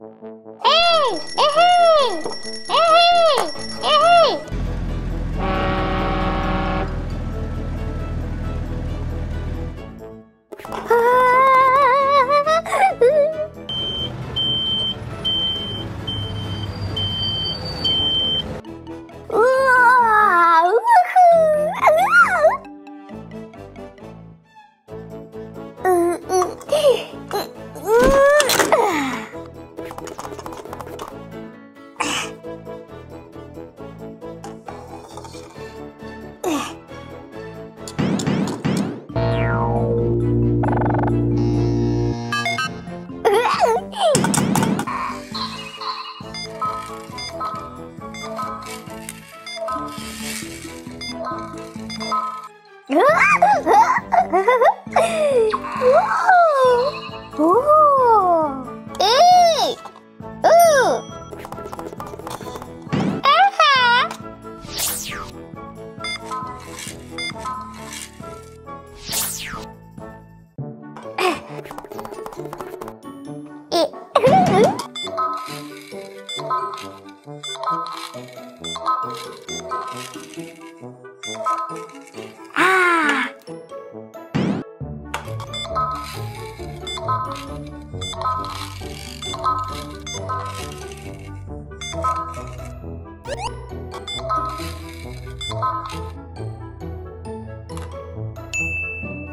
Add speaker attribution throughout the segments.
Speaker 1: Ei! Errei! Ei! 오! 오! 아!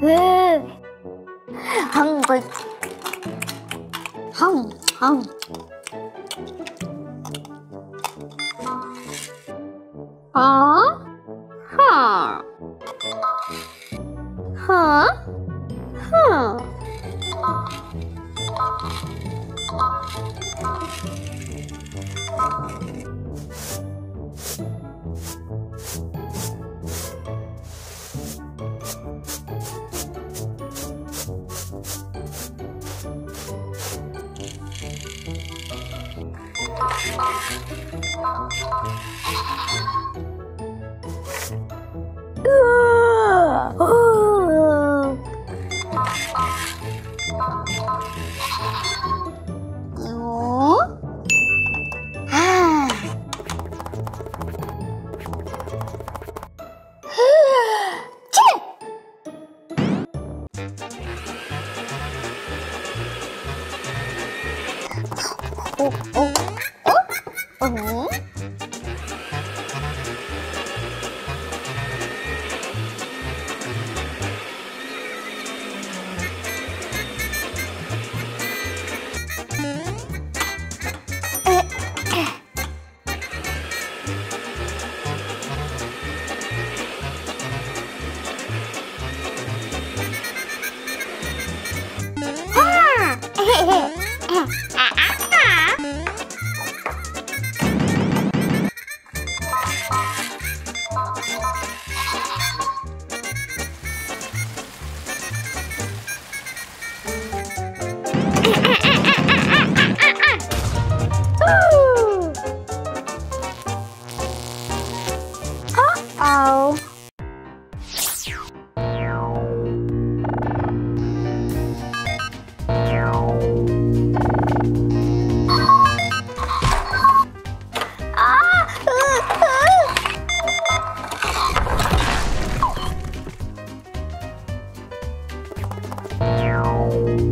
Speaker 1: 으. 한글. 헝, 헝. huh, huh, huh, huh. Thank you. Oh. Meow. Ah.